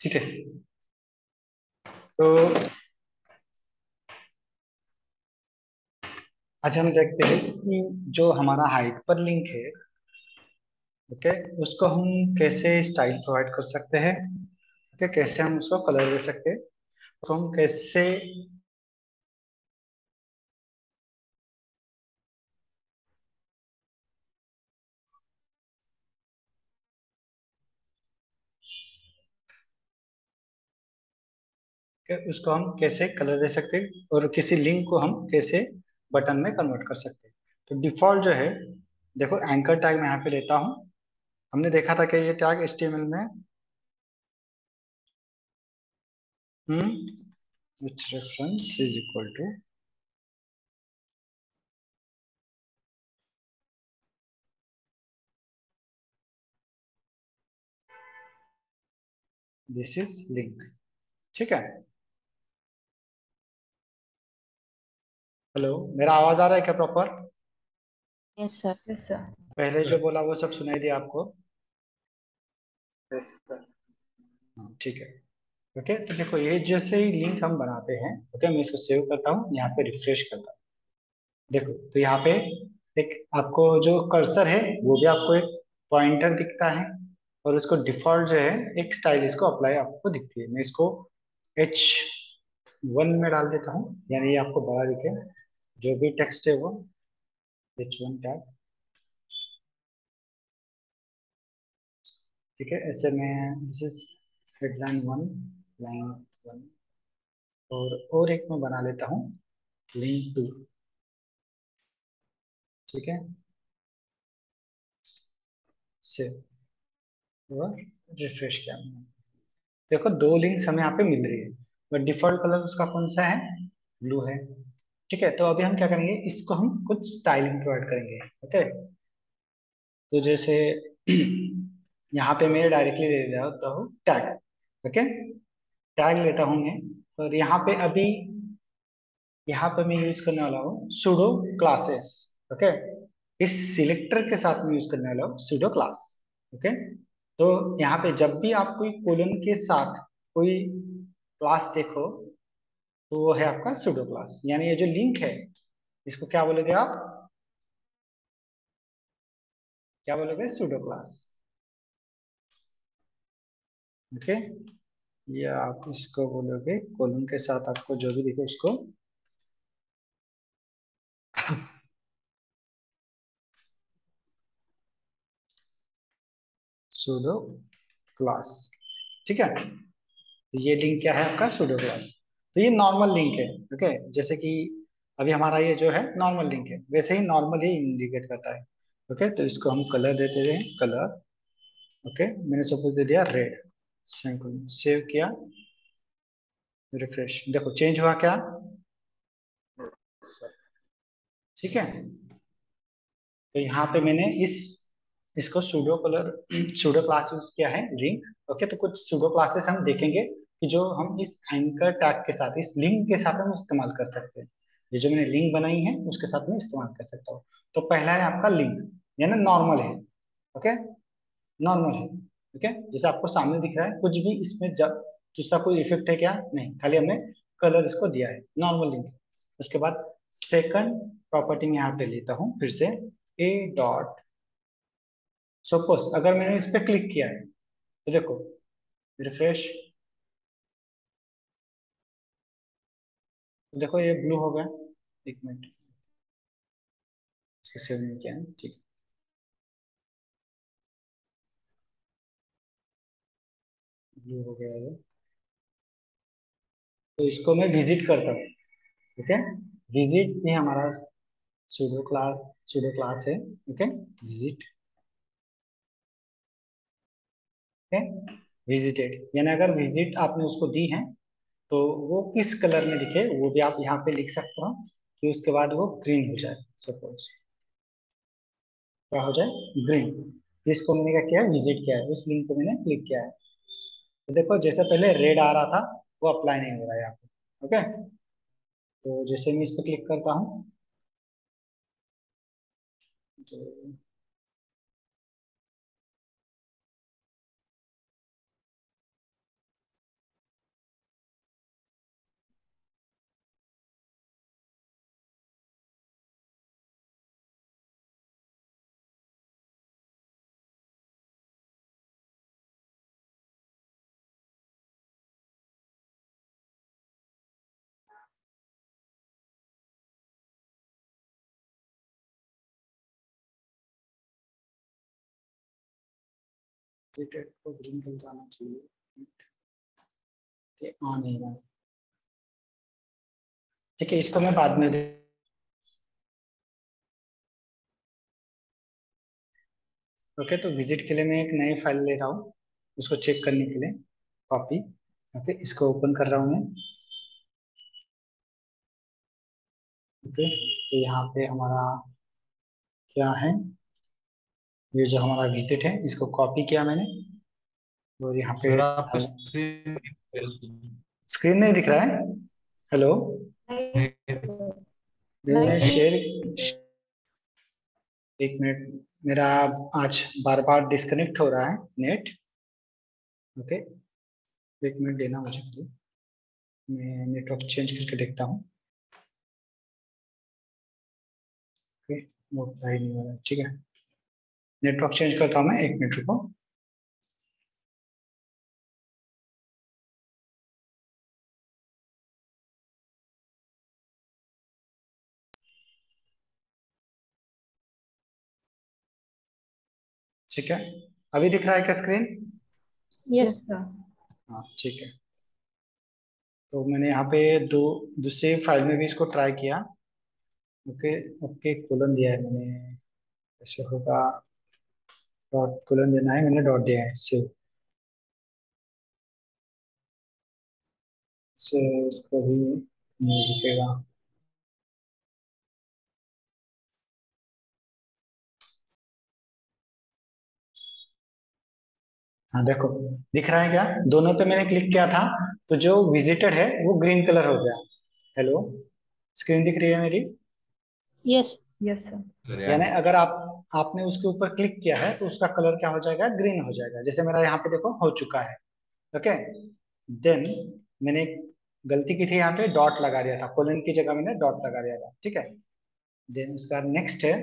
ठीक है। तो आज हम देखते हैं कि जो हमारा हाइपर लिंक है ओके उसको हम कैसे स्टाइल प्रोवाइड कर सकते हैं ओके कैसे हम उसको कलर दे सकते हैं तो हम कैसे उसको हम कैसे कलर दे सकते हैं और किसी लिंक को हम कैसे बटन में कन्वर्ट कर सकते हैं। तो डिफ़ॉल्ट जो है, देखो एंकर टैग मैं यहाँ पे लेता हूँ। हमने देखा था कि ये टैग एचटीएमएल में hmm which reference is equal to this is link ठीक है? हेलो मेरा आवाज़ आ रहा है क्या proper yes sir yes sir पहले जो बोला वो सब सुनाई दिया आपको? हाँ ठीक है। ओके तो देखो ये जैसे ही लिंक हम बनाते हैं ओके मैं इसको सेव करता हूँ यहाँ पे रिफ्रेश करता हूँ। देखो तो यहाँ पे एक आपको जो कर्सर है वो भी आपको एक पॉइंटर दिखता है और उसको डिफ़ॉल्ट जो है एक स्टाइल इसको अप्लाई आपको दिखती है। मैं इसको एच वन में डाल देता हूँ यानी ये आपको बड़ा दिखे। जो भी टेक्स्ट है वो एच वन टैग ठीक है, ऐसे में this is headline one line one और और एक मैं बना लेता हूँ लिंक टू ठीक है? सेव और रिफ्रेश किया देखो, दो लिंक्स हमें यहाँ पे मिल रही है बट डिफ़ॉल्ट कलर उसका कौन सा है? ब्लू है। ठीक है तो अभी हम क्या करेंगे, इसको हम कुछ स्टाइलिंग प्रोवाइड करेंगे ओके तो जैसे यहाँ पे मैं डायरेक्टली ले जाता हूँ टैग ओके टैग लेता हूँ मैं, और यहाँ पे अभी, यहाँ पे मैं यूज़ करने वाला हूँ सुडो क्लासेस ओके इस सिलेक्टर के साथ में यूज़ करने वाला हूँ सुडो क्लास ओके तो यहाँ पे जब भी आप कोई कोलन के साथ कोई क्लास देखो तो वो है आपका सूडो क्लास यानी ये जो लिंक है, इसको क्या बोलोगे आप? क्या बोलोगे? सुडो क्लास ओके या आप इसको बोलोगे कॉलम के साथ आपको जो भी दिखे उसको। सूडो क्लास ठीक है? तो ये लिंक क्या है आपका? सुडो क्लास तो ये नॉर्मल लिंक है ओके okay? जैसे कि अभी हमारा ये जो है नॉर्मल लिंक है, वैसे ही नॉर्मल ही इंडिकेट करता है ओके okay? तो इसको हम कलर देते हैं कलर ओके मैंने सपोज़ दे दिया रेड सेव किया रिफ्रेश देखो चेंज हुआ क्या ठीक है तो यहाँ पे मैंने इस, इसको pseudo colour pseudo class use किया है लिंक ओके तो कुछ सूडो क्लासेस हम देखेंगे कि जो हम इस एंकर टैग के साथ, इस लिंक के साथ हम इस्तेमाल कर सकते हैं। ये जो मैंने लिंक बनाई है, उसके साथ में इस्तेमाल कर सकता हूँ। तो पहला है आपका लिंक यानी नॉर्मल है। ओके नॉर्मल है। है जैसे आपको सामने दिख रहा है, कुछ भी इसमें जब दूसरा कोई इफ़ेक्ट है क्या? नहीं। खाली हमने कलर इसको दिया है। नॉर्मल लिंक उसके बाद सेकंड प्रॉपर्टी में यहाँ पे लेता हूँ, फिर से ए डॉट सपोज़ अगर मैंने इस पर क्लिक किया है तो देखो रिफ्रेश देखो ये ब्लू हो गया। एक मिनट इसको सेव नहीं किया। ठीक। ब्लू हो गया है तो इसको मैं विज़िट करता हूँ। ठीक है? विज़िट भी हमारा सूडो क्लास सूडो क्लास है। ओके विज़िट ओके विजिटेड यानी अगर विज़िट आपने उसको दी है तो वो किस कलर में दिखे, वो भी आप यहाँ पे लिख सकते हो कि उसके बाद वो ग्रीन हो जाए सपोज़ क्या हो जाए? ग्रीन इसको मैंने क्या किया विज़िट किया है। उस लिंक को मैंने क्लिक किया है। तो देखो, जैसे पहले रेड आ रहा था, वो अप्लाई नहीं हो रहा है यहाँ पे। ओके तो जैसे मैं इस पर क्लिक करता हूँ। तो को ग्रीन कलर आना चाहिए। आ नहीं रहा ठीक है, इसको मैं बाद में दे ओके तो विज़िट के लिए मैं एक नई फ़ाइल ले रहा हूँ। उसको चेक करने के लिए। कॉपी ओके इसको ओपन कर रहा हूँ मैं। ओके तो यहाँ पे हमारा क्या है? ये जो हमारा विज़िट है इसको कॉपी किया मैंने। और यहाँ पे। स्क्रीन नहीं दिख रहा। है? हेलो शेयर एक मिनट मेरा आज बार बार डिस्कनेक्ट हो रहा है नेट ओके एक मिनट देना मुझे मैं नेटवर्क चेंज करके देखता हूँ। ओके नहीं हो रहा है ठीक है। नेटवर्क चेंज करता हूँ मैं एक मिनट रुको। ठीक है? अभी दिख रहा है क्या स्क्रीन यस सर हाँ ठीक है। तो मैंने यहाँ पे दो दूसरे फ़ाइल में भी इसको ट्राई किया। ओके ओके कोलन दिया है मैंने। ऐसे होगा। डॉट कोलन देना है मैंने डॉट दिया है सेव से इसको भी नहीं दिखेगा हाँ देखो दिख रहा है क्या? दोनों पे मैंने क्लिक किया था तो जो विजिटेड है वो ग्रीन कलर हो गया। हेलो स्क्रीन दिख रही है मेरी? यस यस सर यानी अगर आप आपने उसके ऊपर क्लिक किया है तो उसका कलर क्या हो जाएगा? ग्रीन हो जाएगा। जैसे मेरा यहाँ पे देखो, हो चुका है। ओके? देन मैंने गलती की थी यहाँ पे डॉट लगा दिया था। कोलन की जगह मैंने डॉट लगा दिया था। ठीक है? देन उसका नेक्स्ट है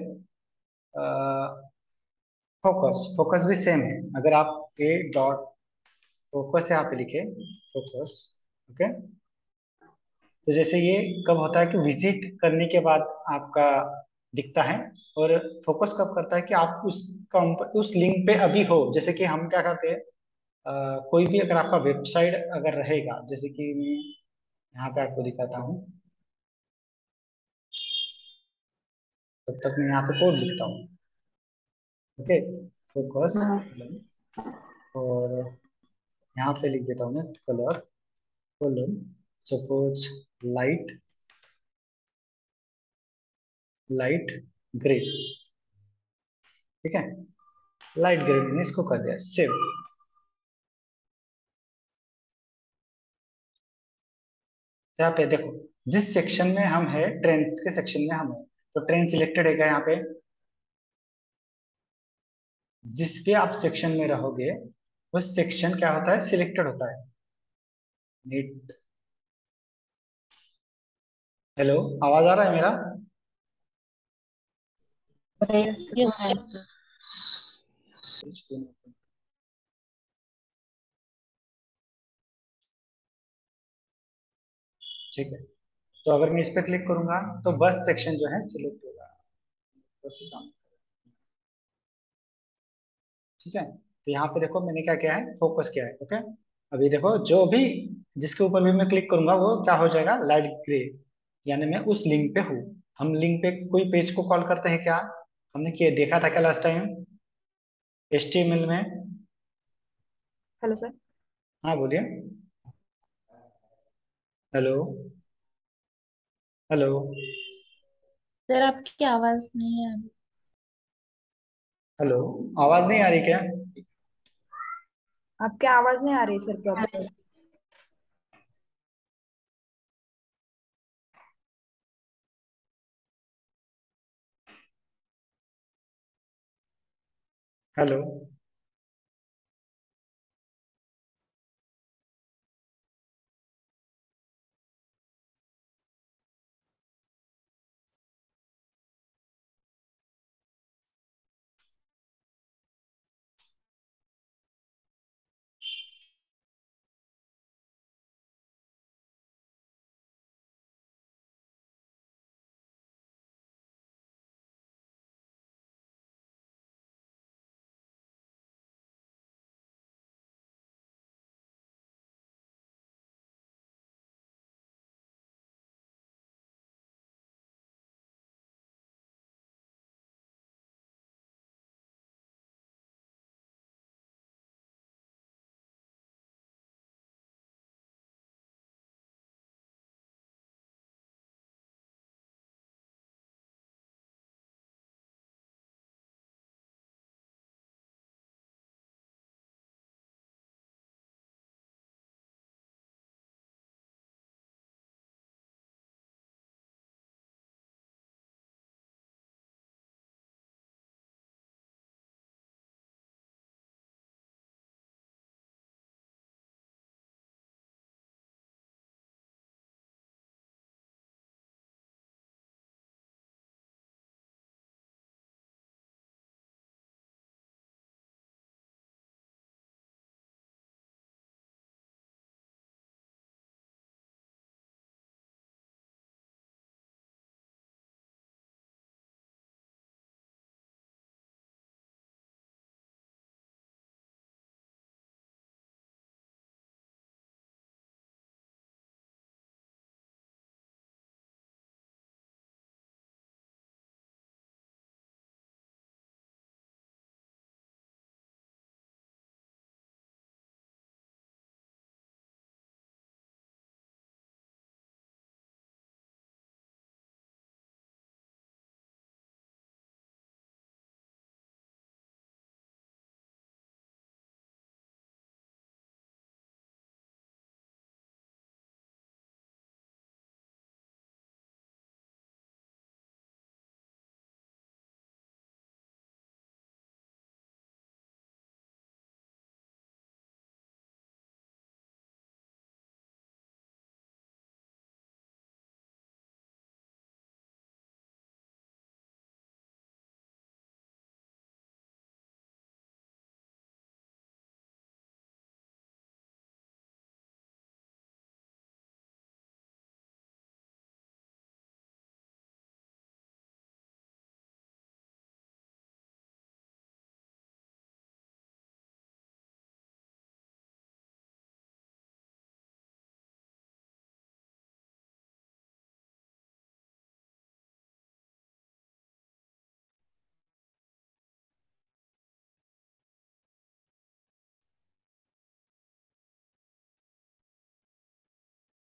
फोकस फोकस भी सेम है। अगर आप ए डॉट फोकस यहाँ पे लिखे फोकस ओके? तो जैसे ये कब होता है कि विज़िट करने के बाद आपका दिखता है और फोकस कब करता है कि आप उस उस लिंक पे अभी हो। जैसे कि हम क्या करते हैं कोई भी अगर आपका वेबसाइट अगर रहेगा जैसे कि मैं यहाँ पे आपको दिखाता हूँ। तब तक मैं यहाँ पे कोड लिखता हूँ। ओके फोकस और यहाँ पे लिख देता हूँ मैं colour colon suppose light light grey ठीक है? लाइट ग्रे मैंने इसको कर दिया, सेव। यहाँ पे देखो, जिस सेक्शन में हम है ट्रेंड्स के सेक्शन में हम है तो ट्रेंड सिलेक्टेड है क्या यहाँ पे? जिस भी आप सेक्शन में रहोगे वो सेक्शन क्या होता है? सिलेक्टेड होता है। हेलो आवाज़ आ रहा है मेरा? ठीक है। तो अगर मैं इस पे क्लिक करूँगा तो बस सेक्शन जो है सिलेक्ट होगा। ठीक है? तो यहाँ पे देखो मैंने क्या किया है? फोकस किया है ओके अभी देखो, जो भी जिसके ऊपर भी मैं क्लिक करूँगा, वो क्या हो जाएगा? लाइट ग्रे यानी मैं उस लिंक पे हूँ। हम लिंक पे कोई पेज को कॉल करते हैं क्या? हमने किया देखा था क्या लास्ट टाइम एचटीएमएल में। हेलो सर हाँ बोलिए। हेलो हेलो सर आपकी आवाज़ नहीं आ रही। हेलो आवाज़ नहीं आ रही क्या? आपकी आवाज़ नहीं आ रही सर प्रॉपर हेलो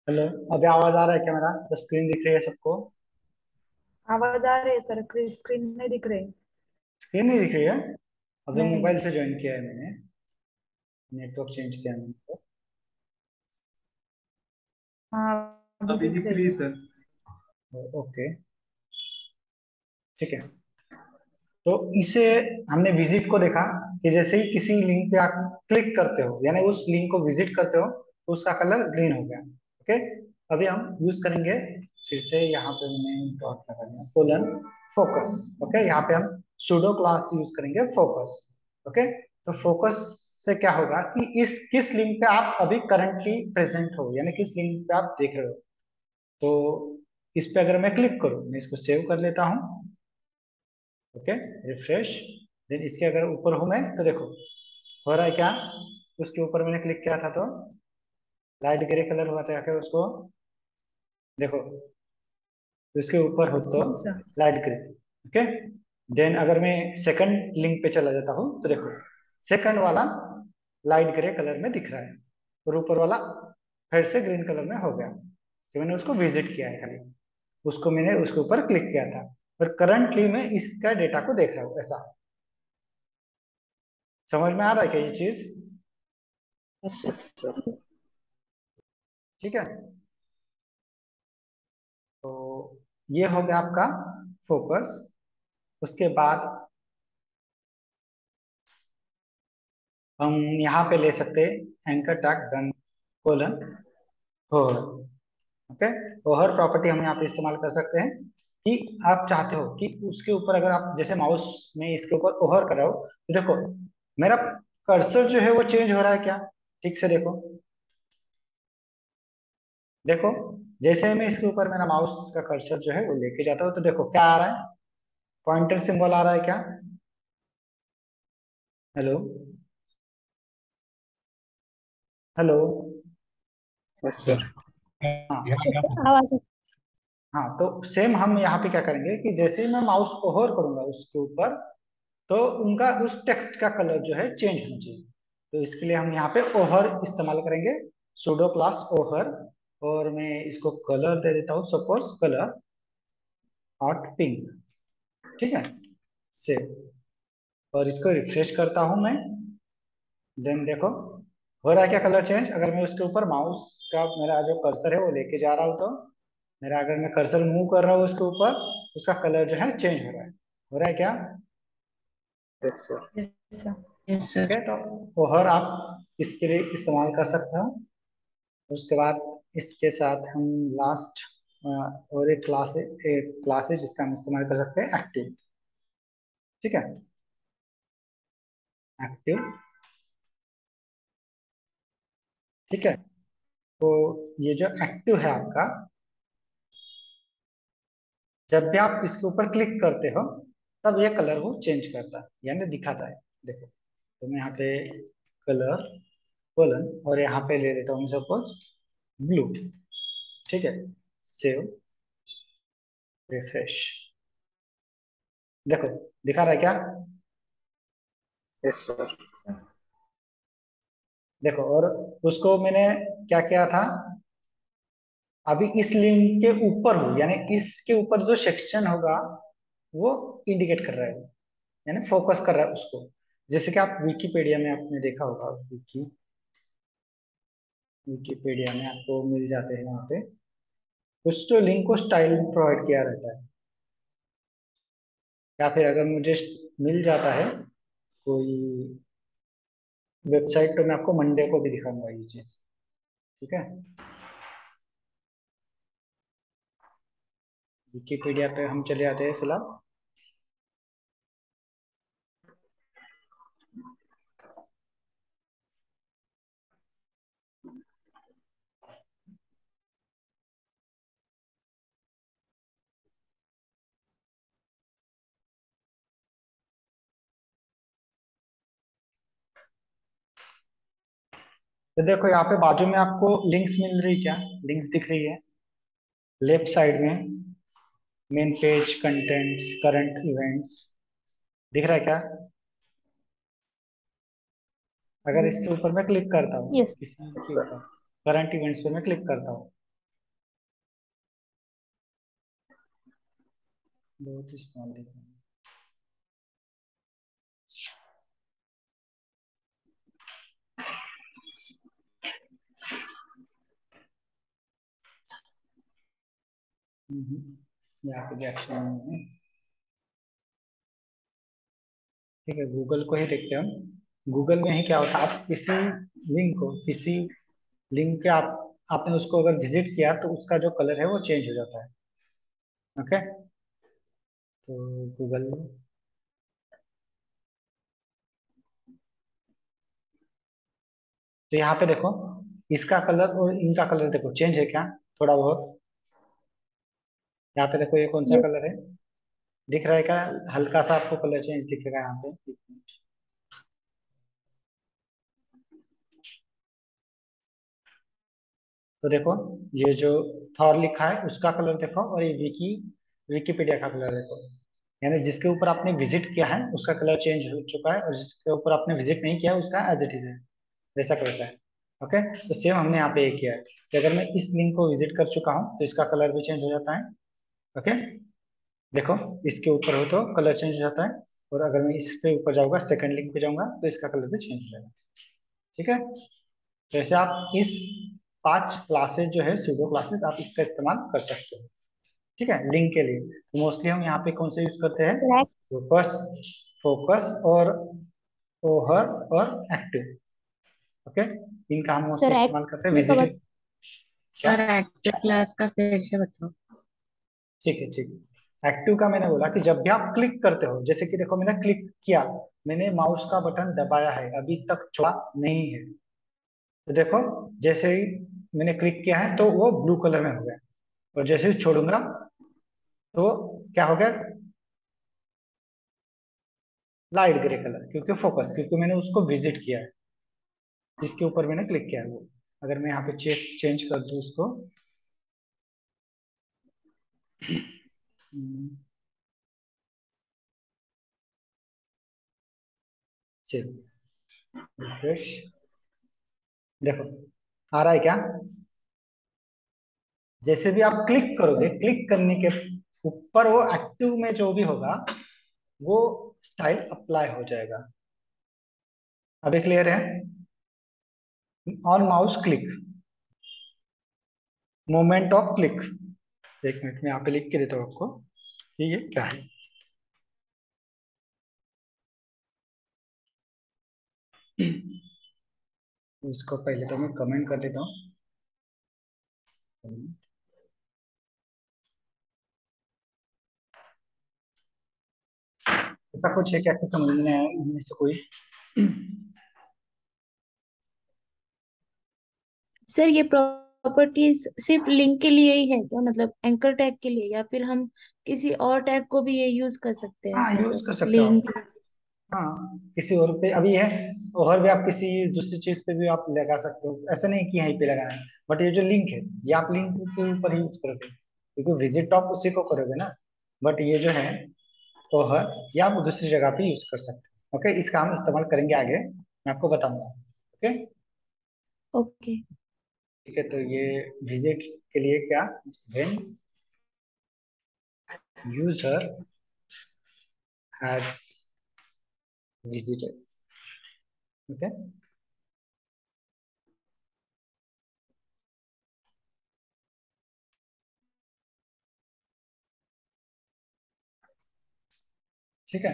हेलो अभी आवाज़ आ रहा है क्या मेरा? तो स्क्रीन दिख रही है सबको? आवाज़ आ रही है सर स्क्रीन नहीं दिख रही. स्क्रीन नहीं दिख रही है? अभी मोबाइल से ज्वाइन किया है मैंने. नेटवर्क चेंज किया मैंने तो हाँ अभी दिख रही है. है सर ओके ठीक है. तो इसे हमने विज़िट को देखा कि जैसे ही किसी लिंक पे आप क्लिक करते हो यानी उस लिंक को विज़िट करते हो तो उसका कलर ग्रीन हो गया. ओके अभी हम यूज़ करेंगे, फिर से यहाँ पे मैंने डॉट लगा दिया कोलन फोकस ओके यहाँ पे हम सुडो क्लास यूज़ करेंगे फोकस ओके तो फोकस से क्या होगा कि इस, किस लिंक पे आप अभी करंटली प्रेजेंट हो? यानी किस लिंक पे आप देख रहे हो? तो इस पे अगर मैं क्लिक करूँ, मैं इसको सेव कर लेता हूँ. ओके रिफ्रेश देन इसके अगर ऊपर हूँ मैं तो देखो, हो रहा है क्या? उसके ऊपर मैंने क्लिक किया था तो लाइट ग्रे कलर था क्या उसको। देखो उसके ऊपर हो तो अच्छा। लाइट ग्रे ओके देन अगर मैं सेकंड लिंक पे चला जाता हूँ तो देखो सेकंड वाला लाइट ग्रे कलर में दिख रहा है और ऊपर वाला फिर से ग्रीन कलर में हो गया। तो मैंने उसको विज़िट किया है खाली। उसको मैंने उसके ऊपर क्लिक किया था और करंटली मैं इसका डेटा को देख रहा हूँ ऐसा। समझ में आ रहा है क्या ये चीज़? ठीक है? तो ये हो गया आपका फोकस उसके बाद हम यहाँ पे ले सकते anchor tag then colon hover okay hover property हम यहाँ पे इस्तेमाल कर सकते हैं कि आप चाहते हो कि उसके ऊपर अगर आप जैसे माउस में इसके ऊपर ओहर कर रहे हो तो देखो, मेरा कर्सर जो है वो चेंज हो रहा है क्या? ठीक से देखो। देखो जैसे मैं इसके ऊपर मेरा माउस का कर्सर जो है वो लेके जाता हूँ तो देखो क्या आ रहा है? पॉइंटर सिंबल आ रहा है क्या? हेलो हेलो सर आवाज़ हाँ। तो सेम हम यहाँ पे क्या करेंगे कि जैसे ही मैं माउस को होर करूँगा उसके ऊपर तो उनका उस टेक्स्ट का कलर जो है चेंज होना चाहिए। तो इसके लिए हम यहाँ पे ओहर इस्तेमाल करेंगे सुडो क्लास ओहर। और मैं इसको कलर दे देता हूँ। सपोज़ कलर हॉट पिंक ठीक है? सेव और इसको रिफ्रेश करता हूँ मैं। देन देखो हो रहा है क्या कलर चेंज अगर मैं उसके ऊपर माउस का मेरा जो कर्सर है वो लेके जा रहा हूँ तो मेरा अगर मैं कर्सर मूव कर रहा हूँ उसके ऊपर उसका कलर जो है चेंज हो रहा है। हो रहा है क्या? यस सर ऐसा यस ठीक है तो ओहर आप इसके लिए इस्तेमाल कर सकते हो। उसके बाद इसके साथ हम लास्ट और एक क्लास है एक क्लास है जिसका हम इस्तेमाल कर सकते हैं एक्टिव ठीक है? एक्टिव ठीक है? तो ये जो एक्टिव है आपका, जब भी आप इसके ऊपर क्लिक करते हो, तब ये कलर वो चेंज करता है, यानी दिखाता है। देखो तो मैं यहाँ पे कलर कोलन और यहाँ पे ले लेता हूँ सपोज़ ब्लू ठीक है? Save refresh. देखो दिखा रहा है क्या? यस सर देखो और उसको मैंने क्या किया था? अभी इस लिंक के ऊपर हो यानी इसके ऊपर जो सेक्शन होगा वो इंडिकेट कर रहा है यानी फोकस कर रहा है उसको। जैसे कि आप विकीपीडिया में आपने देखा होगा विकी विकीपीडिया में आपको मिल जाते हैं वहाँ पे। कुछ तो लिंक को स्टाइल प्रोवाइड किया रहता है। या फिर अगर मुझे मिल जाता है कोई वेबसाइट तो मैं आपको मंडे को भी दिखाऊँगा ये चीज़। ठीक है? विकीपीडिया पे हम चले आते हैं फ़िलहाल। तो देखो यहाँ पे बाजू में आपको लिंक्स मिल रही क्या? लिंक्स दिख रही है। लेफ़्ट साइड में main page contents current events दिख रहा है क्या? अगर इसके hmm. ऊपर मैं क्लिक करता हूँ yes. करंट इवेंट्स पे मैं क्लिक करता हूँ। बहुत ही स्मॉल दिख रहा है। है ठीक है गूगल को ही देखते हैं हम। गूगल में ही क्या होता है, आप किसी लिंक को, किसी लिंक के आप, आपने उसको अगर विज़िट किया तो उसका जो कलर है वो चेंज हो जाता है। ओके तो गूगल तो यहाँ पे देखो, इसका कलर और इनका कलर देखो चेंज है क्या? थोड़ा बहुत। यहाँ पे देखो ये कौन सा कलर है? दिख रहा है क्या? हल्का सा आपको कलर चेंज दिखेगा यहाँ पे। तो देखो ये जो थॉर लिखा है उसका कलर देखो और ये विकी विकीपीडिया का कलर देखो। यानी जिसके ऊपर आपने विज़िट किया है उसका कलर चेंज हो चुका है और जिसके ऊपर आपने विज़िट नहीं किया उसका एज इट इज़ है। वैसा का वैसा है। ओके तो सेम हमने यहाँ पे ये किया है। कि अगर मैं इस लिंक को विज़िट कर चुका हूँ तो इसका कलर भी चेंज हो जाता है। ओके? देखो इसके ऊपर हो तो कलर चेंज हो जाता है और अगर मैं इस पे ऊपर जाऊँगा सेकंड लिंक पे जाऊँगा तो इसका कलर भी चेंज हो जाएगा। ठीक है? तो ऐसे आप इस पाँच क्लासेस जो है सूडो क्लासेस आप इसका इस्तेमाल कर सकते हो। ठीक है? लिंक के लिए। तो मोस्टली हम यहाँ पे कौन से यूज़ करते हैं? फोकस फोकस और ओहर और एक्टिव ओके? इनका हम मोस्टली इस्तेमाल करते हैं। विजिटिंग सर एक्टिव क्लास का फिर से बताओ। ठीक है ठीक है। एक्टिव का मैंने बोला कि जब भी आप क्लिक करते हो, जैसे कि देखो मैंने क्लिक किया, मैंने माउस का बटन दबाया है, अभी तक छोड़ा नहीं है। तो देखो, जैसे ही मैंने क्लिक किया है तो वो ब्लू कलर में हो गया। और जैसे ही छोड़ूँगा तो क्या हो गया? लाइट ग्रे कलर क्योंकि फोकस क्योंकि मैंने उसको विज़िट किया है। इसके ऊपर मैंने क्लिक किया है वो। अगर मैं यहाँ पे चेंज कर दू उसको देखो, आ रहा है क्या? जैसे भी आप क्लिक करोगे क्लिक करने के ऊपर वो एक्टिव में जो भी होगा, वो स्टाइल अप्लाई हो जाएगा। अभी क्लियर है? On mouse click moment off click एक मिनट में यहाँ पे लिख के देता हूँ आपको। कि ये क्या है? इसको पहले तो मैं कमेंट कर देता हूँ। ऐसा कुछ है क्या क्या समझ में आया? इनमें से कोई? सर, ये प्रॉपर्टीज़ सिर्फ़ लिंक के लिए ही है क्या? मतलब एंकर टैग के लिए या फिर हम किसी और टैग को भी ये यूज़ कर सकते हैं? हाँ यूज़ कर सकते हो हाँ किसी और पे अभी है और भी आप किसी दूसरी चीज़ पे भी आप लगा सकते हो। ऐसा नहीं कि यहीं पे लगाना है बट ये जो लिंक है ये आप लिंक के ऊपर ही यूज़ करोगे क्योंकि विज़िट आप उसी को करोगे ना। बट ये जो है ओहर ये आप दूसरी जगह पे यूज़ कर सकते हो। ओके इसका हम इस्तेमाल करेंगे आगे मैं आपको बताऊँगा। ओके ओके ठीक है तो ये विज़िट के लिए क्या? When user has visited. Okay? ठीक है?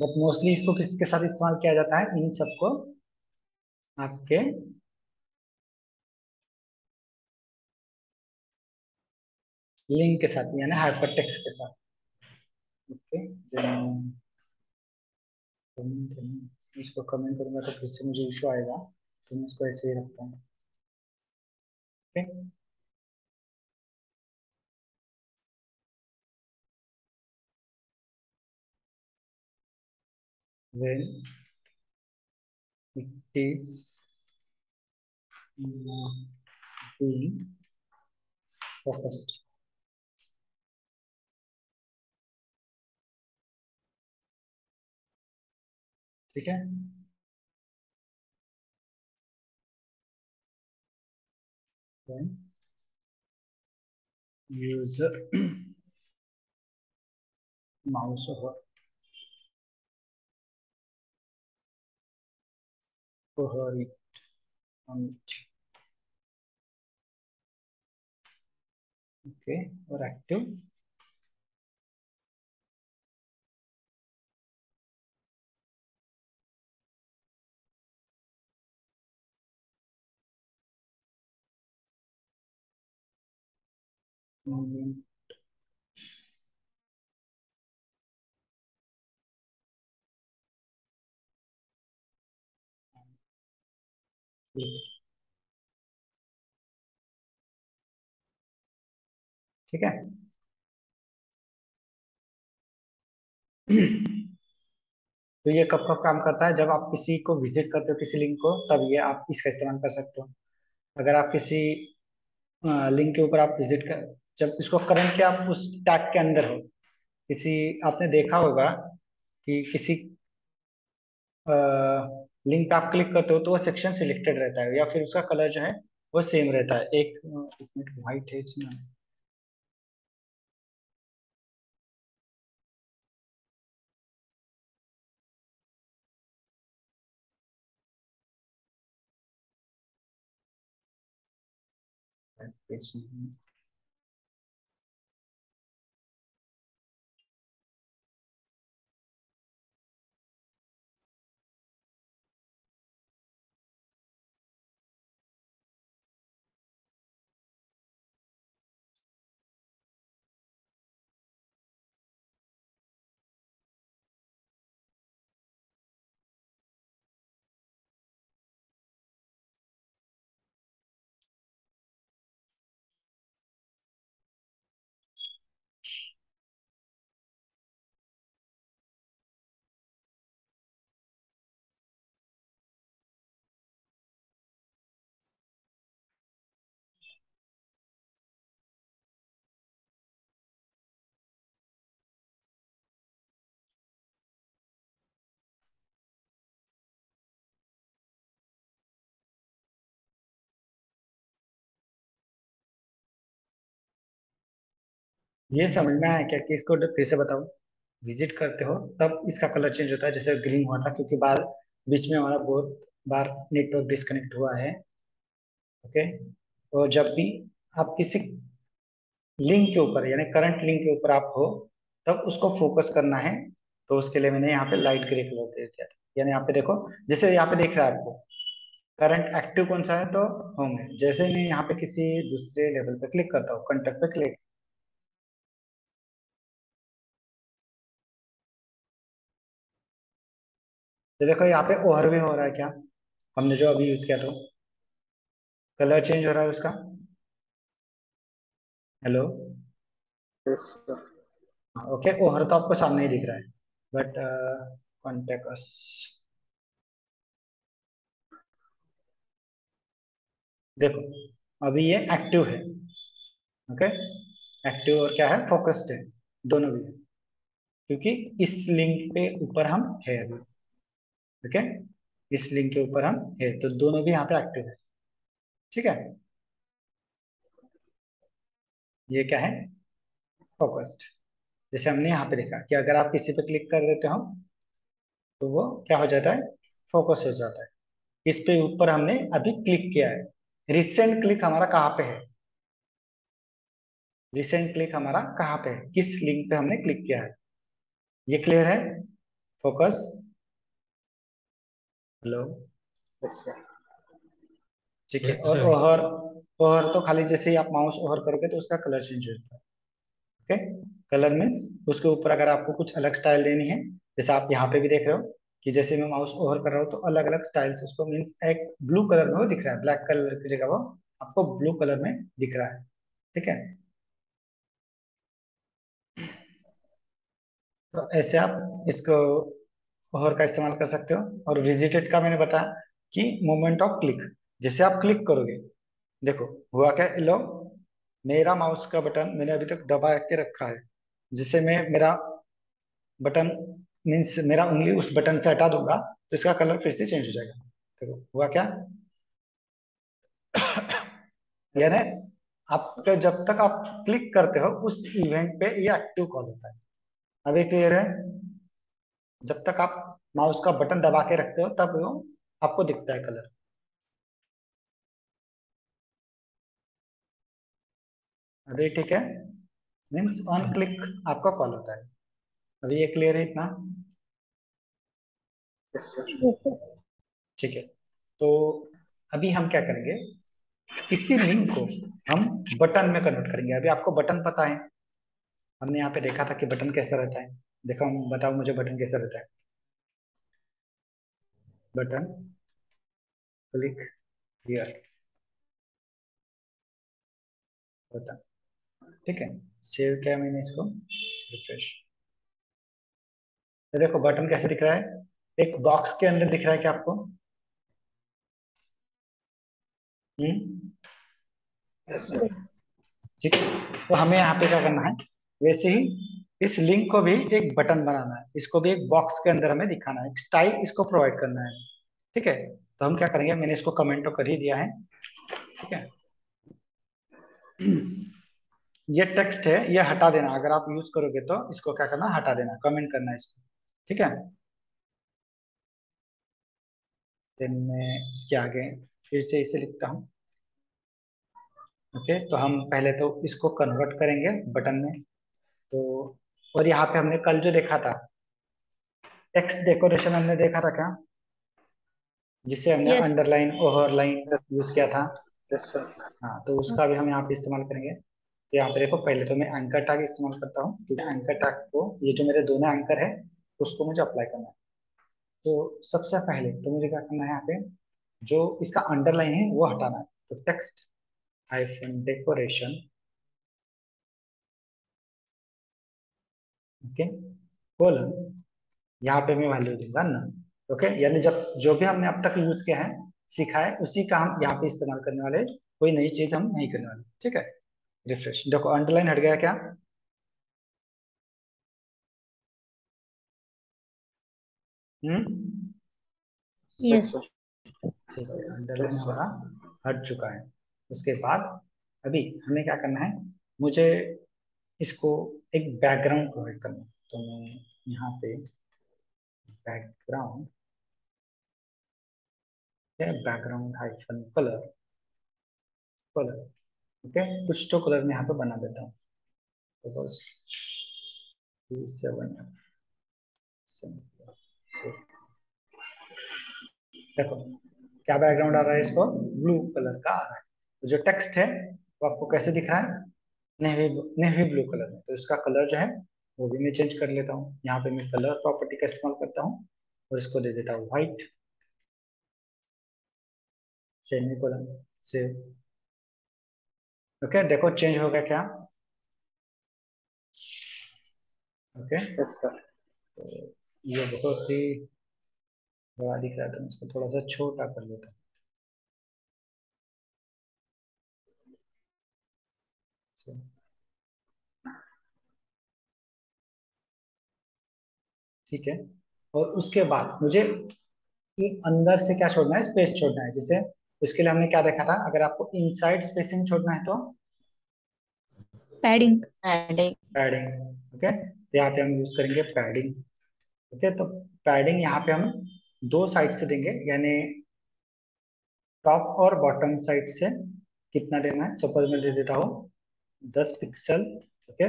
बट मोस्टली इसको किसके साथ इस्तेमाल किया जाता है? इन सबको आपके? लिंक के साथ यानी हाइपरटेक्स्ट के साथ। ओके इसको कमेंट करूँगा तो फिर से मुझे इशू आएगा। तो मैं इसको ऐसे ही रखता हूँ। Okay when it is being focused ठीक है then user mouse over coherent okay or active mm -hmm. ठीक है? तो ये कब कब काम करता है? जब आप किसी को विज़िट करते हो, किसी लिंक को, तब ये आप इसका इस्तेमाल कर सकते हो। अगर आप किसी लिंक के ऊपर आप विज़िट कर, जब इसको करंट आप उस टैग के अंदर हो, किसी, आपने देखा होगा कि किसी लिंक पे आप क्लिक करते हो तो वो सेक्शन सिलेक्टेड रहता है या फिर उसका कलर जो है वो सेम रहता है। एक मिनट व्हाइट है इसमें। ये समझना है क्या कि इसको फिर से बताओ विज़िट करते हो, तब इसका कलर चेंज होता है, जैसे ग्रीन हुआ था, क्योंकि बार बीच में हमारा बहुत बार नेटवर्क डिस्कनेक्ट हुआ है। ओके और जब भी आप किसी लिंक के ऊपर, यानी करंट लिंक के ऊपर आप हो, तब उसको फोकस करना है तो उसके लिए मैंने यहाँ पे लाइट ग्रे कलर दे दिया था। यानी यहाँ पे देखो, जैसे यहाँ पे देख रहा है आपको करंट एक्टिव कौन सा है? तो होम है। जैसे मैं यहाँ पे किसी दूसरे लेवल पे क्लिक करता हूँ कंटेक्ट पे क्लिक तो देखो यहाँ पे ओवर भी हो रहा है क्या? हमने जो अभी यूज़ किया तो। कलर चेंज हो रहा है उसका? हेलो ओके ओहर तो आपको सामने ही दिख रहा है। बट कॉन्टेक्ट अस देखो अभी ये एक्टिव है। Okay okay? एक्टिव और क्या है? फोकस्ड है। दोनों भी। है क्योंकि इस लिंक पे ऊपर हम है अभी। ठीक है इस लिंक के ऊपर हम है तो दोनों भी यहाँ पे एक्टिव है। ठीक है? ये क्या है? फोकस्ड जैसे हमने यहाँ पे देखा कि अगर आप किसी पे क्लिक कर देते हो तो वो क्या हो जाता है? फोकस हो जाता है। इस पे ऊपर हमने अभी क्लिक किया है। रिसेंट क्लिक हमारा कहाँ पे है? रिसेंट क्लिक हमारा कहाँ पे है? किस लिंक पे हमने क्लिक किया है? ये क्लियर है? Focus hello. ठीक है और ओहर ओहर तो खाली जैसे ही आप माउस ओहर करोगे तो उसका कलर चेंज हो जाता है। ओके? कलर मीन्स उसके ऊपर अगर आपको कुछ अलग स्टाइल देनी है जैसे आप यहाँ पे भी देख रहे हो कि जैसे मैं माउस ओवर कर रहा हूँ तो अलग अलग स्टाइल से उसको मीन्स एक ब्लू कलर में वो दिख रहा है ब्लैक कलर की जगह वो आपको ब्लू कलर में दिख रहा है। ठीक है? तो ऐसे आप इसको ओवर का इस्तेमाल कर सकते हो। और विजिटेड का मैंने बताया कि मोमेंट ऑफ़ क्लिक जैसे आप क्लिक करोगे, देखो, हुआ क्या लो मेरा माउस का बटन मैंने अभी तक दबा के रखा है जिसे मैं मेरा बटन मीन्स मेरा उंगली उस बटन से हटा दूँगा तो इसका कलर फिर से चेंज हो जाएगा। देखो, हुआ क्या? क्लियर है आप जब तक आप क्लिक करते हो, उस इवेंट पे ये एक्टिव कॉल होता है। अभी क्लियर है? जब तक आप माउस का बटन दबा के रखते हो तब वो आपको दिखता है कलर। अभी ठीक है। मीन्स ऑन क्लिक आपका कॉल होता है। अभी ये क्लियर है इतना? ठीक है। तो अभी हम क्या करेंगे? इसी लिंक को हम बटन में कन्वर्ट करेंगे। अभी आपको बटन पता है। हमने यहाँ पे देखा था कि बटन कैसा रहता है। देखो बताओ मुझे बटन कैसा रहता है। बटन क्लिक हियर बटन ठीक है सेव किया मैंने इसको रिफ्रेश तो देखो बटन कैसे दिख रहा है? एक बॉक्स के अंदर दिख रहा है क्या आपको? हम्म? ठीक तो हमें यहाँ पे क्या करना है? वैसे ही इस लिंक को भी एक बटन बनाना है। इसको भी एक बॉक्स के अंदर हमें दिखाना है। स्टाइल इसको प्रोवाइड करना है। ठीक है? तो हम क्या करेंगे? मैंने इसको कमेंट तो कर ही दिया है। ठीक है? ये टेक्स्ट है, ये हटा देना। अगर आप यूज़ करोगे तो इसको क्या करना? हटा देना। कमेंट करना है इसको। ठीक है? देन मैं इसके आगे फिर से इसे लिखता हूँ। ओके तो हम पहले तो इसको कन्वर्ट करेंगे बटन में। तो और यहाँ पे हमने कल जो देखा था टेक्स्ट डेकोरेशन हमने देखा था क्या? जिसे हमने Yes. अंडरलाइन ओवरलाइन यूज़ किया था। यस हाँ तो उसका भी हम यहाँ पे इस्तेमाल करेंगे। तो यहाँ पे देखो पहले तो मैं एंकर टैग इस्तेमाल करता हूँ क्योंकि एंकर टैग को ये जो मेरे दोनों एंकर है उसको मुझे अप्लाई करना है। तो सबसे पहले तो मुझे क्या करना है यहाँ पे जो इसका अंडरलाइन है वो हटाना है। तो text hyphen decoration okay? Colon यहाँ पे मैं वैल्यू दूँगा ना। ओके? यानी जब जो भी हमने अब तक यूज़ किया है सीखा है उसी का हम यहाँ पे इस्तेमाल करने वाले कोई नई चीज़ हम नहीं करने वाले। ठीक है? रिफ्रेश देखो अंडरलाइन हट गया क्या? हम्म? यस सर ठीक है अंडरलाइन हमारा हट चुका है। उसके बाद अभी हमें क्या करना है? मुझे इसको एक बैकग्राउंड प्रोवाइड करना तो मैं यहाँ पे background background hyphen colour colour okay कुछ तो कलर में यहाँ पे बना देता हूँ। तो बस सेवन देखो, क्या बैकग्राउंड आ रहा है इसको? ब्लू कलर का आ रहा है। तो जो टेक्स्ट है, वो आपको कैसे दिख रहा है? नेवी नेवी ब्लू कलर में। तो इसका कलर जो है वो भी मैं चेंज कर लेता हूँ। यहाँ पे मैं कलर प्रॉपर्टी का इस्तेमाल करता हूँ और इसको दे देता हूँ white semicolon save okay देखो चेंज हो गया क्या? ओके तो ये बहुत ही बड़ा दिख रहा है तो मैं इसको थोड़ा सा छोटा कर लेता हूँ। So, ठीक है? और उसके बाद मुझे ये अंदर से क्या छोड़ना है? स्पेस छोड़ना है। जैसे उसके लिए हमने क्या देखा था? अगर आपको इनसाइड स्पेसिंग छोड़ना है तो? पैडिंग पैडिंग पैडिंग ओके तो यहाँ पे हम यूज़ करेंगे पैडिंग ओके तो पैडिंग यहाँ पे हम दो साइड से देंगे यानी टॉप और बॉटम साइड से कितना देना है? सपोज़ मैं दे देता हूँ दस पिक्सल ओके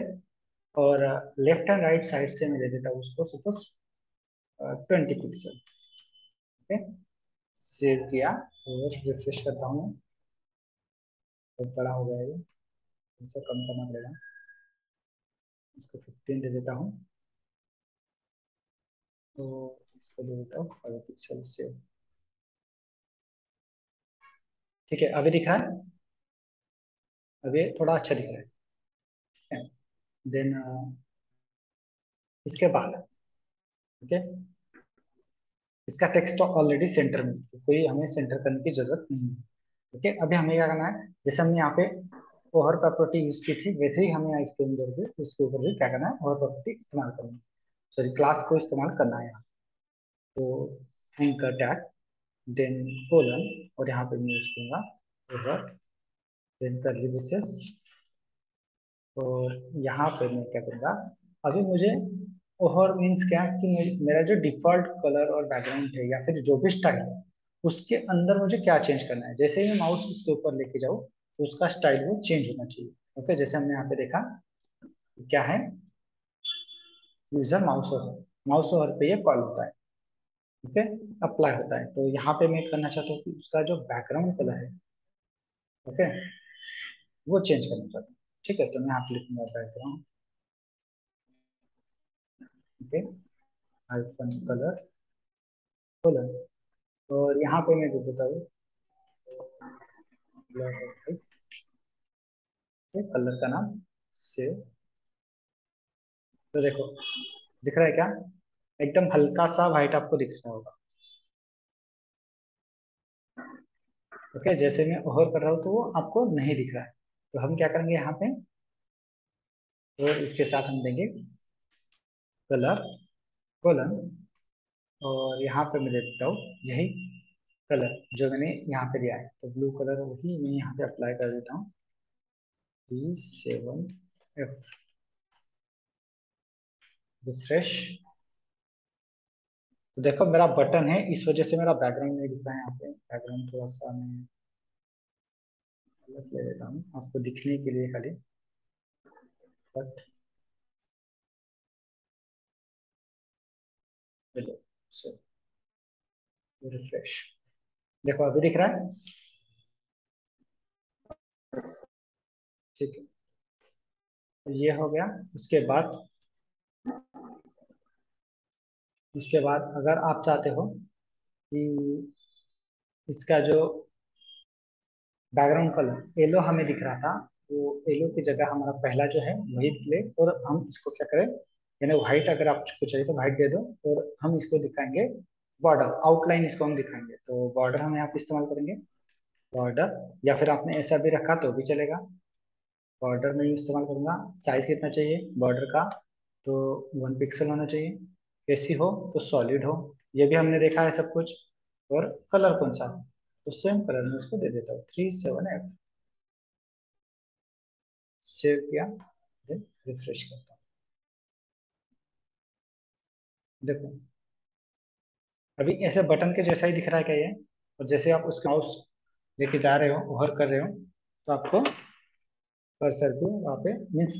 और लेफ़्ट एंड राइट साइड से मैं दे देता हूँ उसको suppose twenty pixel okay save किया और रिफ्रेश करता हूँ बहुत बड़ा हो गया ये। इसे कम करना पड़ेगा इसको फिफ्टीन दे देता हूँ। तो इसको दे देता हूँ फाइव पिक्सल से ठीक है, अभी दिख? रहा है अभी थोड़ा अच्छा दिख रहा है। देन इसके बाद ओके? इसका टेक्स्ट ऑलरेडी सेंटर में है, कोई हमें सेंटर करने की ज़रूरत नहीं है ओके? अभी हमें क्या करना है जैसे हमने यहाँ पे ओवर प्रॉपर्टी यूज़ की थी वैसे ही हमें इसके अंदर भी उसके ऊपर भी क्या करना है ओवर प्रॉपर्टी इस्तेमाल करना है। सॉरी क्लास को इस्तेमाल करना है यहाँ। तो एंकर टैग देन कोलन और यहाँ पे मैं यूज़ करूँगा ओवर देन कर्ली ब्रेसेस और यहाँ पे मैं क्या करूँगा? अभी मुझे ओवर मीन्स क्या कि मेरा जो डिफ़ॉल्ट कलर और बैकग्राउंड है या फिर जो भी स्टाइल है, उसके अंदर मुझे क्या चेंज करना है? जैसे ही मैं माउस उसके ऊपर लेके जाऊँ तो उसका स्टाइल वो चेंज होना चाहिए। ओके, जैसे हमने यहाँ पे देखा क्या है? User mouse over mouse over पे ये कॉल होता है। ओके, अप्लाई होता है। तो यहाँ पे मैं करना चाहता हूँ कि उसका जो बैकग्राउंड कलर है, ओके, वो चेंज करना चाहता हूँ। ठीक है तो मैं यहाँ पे लिखूँगा background okay hyphen colour colour और यहाँ पे मैं दे देता हूँ कलर का नाम से तो देखो, दिख रहा है क्या? एकदम हल्का सा व्हाइट आपको दिख रहा होगा। ओके, जैसे मैं ओवर कर रहा हूँ तो वो आपको नहीं दिख रहा है। तो हम क्या करेंगे यहाँ पे? तो इसके साथ हम देंगे कलर कोलन और यहाँ पे मैं देता हूँ यही कलर जो मैंने यहाँ पे दिया है। तो ब्लू कलर वही मैं यहाँ पे अप्लाई कर देता हूँ। सेवन एफ़ रिफ्रेश तो देखो मेरा बटन है, इस वजह से मेरा बैकग्राउंड नहीं दिख रहा है यहाँ पे। बैकग्राउंड थोड़ा सा मैं अलग ले लेता हूँ, आपको दिखने के लिए खाली। बट रिफ्रेश देखो, अभी दिख रहा है? ठीक है। ये हो गया, उसके बाद उसके बाद अगर आप चाहते हो कि इसका जो बैकग्राउंड कलर येलो हमें दिख रहा था। वो येलो की जगह हमारा पहला जो है, वही ले और हम इसको क्या करें, यानी व्हाइट अगर आपको चाहिए तो व्हाइट दे दो और हम इसको दिखाएँगे बॉर्डर आउटलाइन इसको हम दिखाएँगे। तो बॉर्डर हम यहाँ पे इस्तेमाल करेंगे। बॉर्डर या फिर आपने ऐसा भी रखा तो भी चलेगा। बॉर्डर में इस्तेमाल करूँगा। साइज़ कितना चाहिए बॉर्डर का? तो वन पिक्सल होना चाहिए। कैसी हो? तो सॉलिड हो। ये भी हमने देखा है सब कुछ। और कलर कौन सा? तो सेम कलर में उसको दे देता हूँ। थ्री सेवन एफ़ सेव किया रिफ्रेश करता हूँ। देखो, अभी ऐसे बटन के जैसा ही दिख रहा है क्या ये? और जैसे आप उसका माउस लेके जा रहे हो ओवर कर रहे हो तो आपको कर्सर को वहाँ पे मीन्स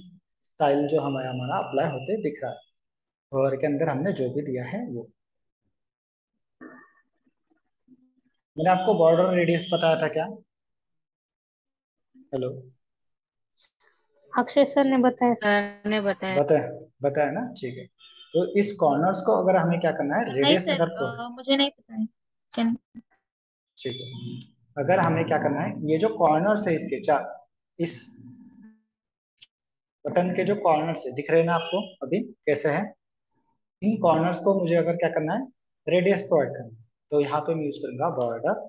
स्टाइल जो हमारा हमारा अप्लाई होते दिख रहा है। और के अंदर हमने जो भी दिया है, वो। मैंने आपको बॉर्डर रेडियस बताया था क्या? हेलो अक्षय सर ने बताया। सर ने बताया। बताया बताया ना? ठीक है। तो इस कॉर्नर्स को अगर हमें क्या करना है? नहीं रेडियस सर अगर को। मुझे नहीं पता है। ठीक है। अगर हमें क्या करना है? ये जो कॉर्नर्स है इसके चार इस बटन के जो कॉर्नर्स है दिख रहे हैं ना आपको? अभी कैसे है? इन कॉर्नर्स को मुझे अगर क्या करना है? रेडियस प्रोवाइड करना है। तो यहाँ पे मैं यूज़ करूँगा border